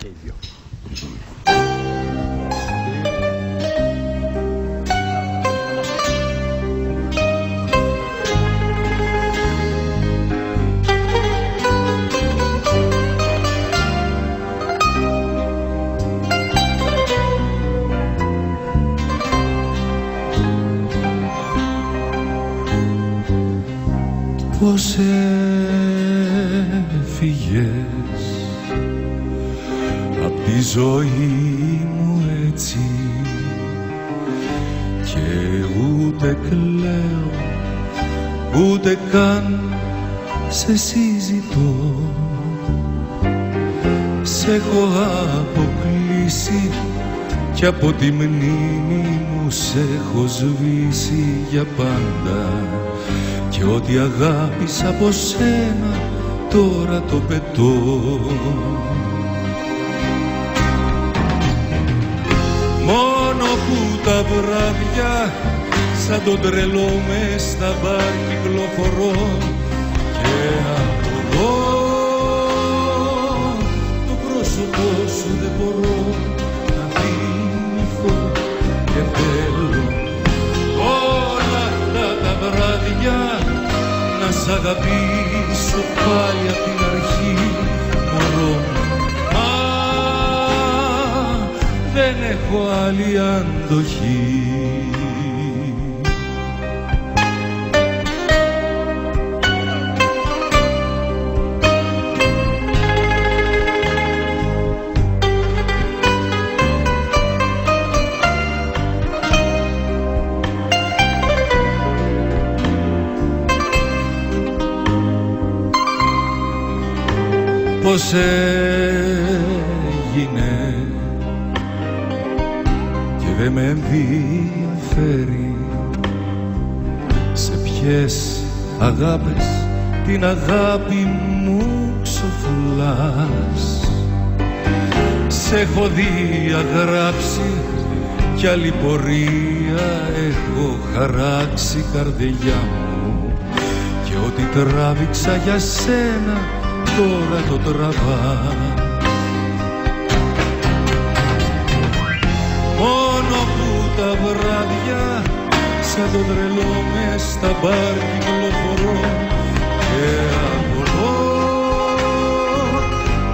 και οι δυο. πως έφυγες; Απ' τη ζωή μου έτσι και ούτε κλαίω ούτε καν σε συζητώ. Σε έχω αποκλείσει και από τη μνήμη μου σε έχω σβήσει για πάντα. Και ό,τι αγάπησα από σένα τώρα το πετώ τα βράδια σαν τον τρελό μες στα μπαρ κυκλοφορώ και από εδώ το πρόσωπό σου δεν μπορώ να θυμηθώ και θέλω όλα αυτά τα βράδια να σ' αγαπήσω πάλι απ' την αρχή δεν έχω άλλη αντοχή πως έγινε και δεν με ενδιαφέρει σε ποιες αγάπες την αγάπη μου ξοφλάς σε έχω διαγράψει κι άλλη πορεία έχω χαράξει καρδιά μου. Και ό,τι τράβηξα για σένα τώρα το τραβάς σαν το τρελό μες στα μπαρ κυκλοφορώ και απολώ.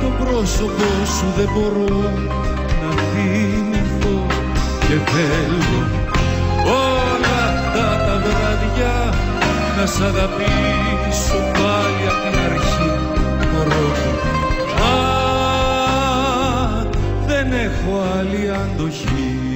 Το πρόσωπό σου δεν μπορώ να θυμηθώ και θέλω όλα αυτά τα βράδια να σ' αγαπήσω πάλι απ' την αρχή. Μωρό Μα δεν έχω άλλη αντοχή